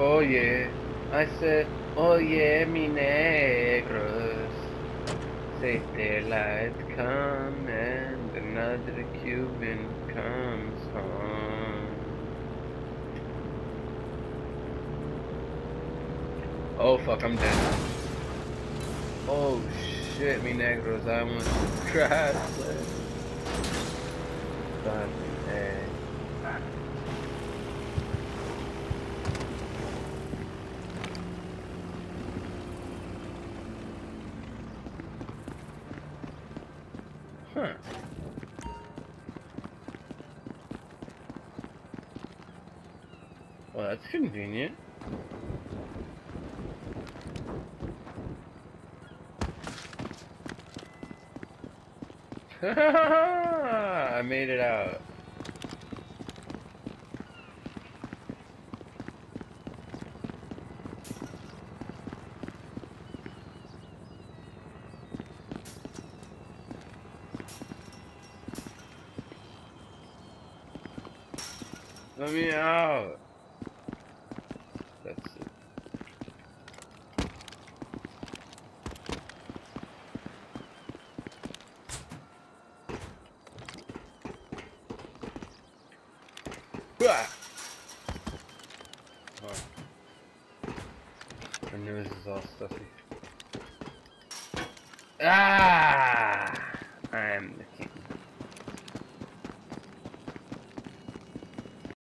Oh yeah. I said, oh yeah, mi negros. Say daylight come and another Cuban comes home. Oh fuck, I'm dead. Oh shit, mi negros, I almost crashed. Fuck, Huh. Well, that's convenient. I made it out. Let me out. That's it. Ah! Oh. My nose is all stuffy. Ah! I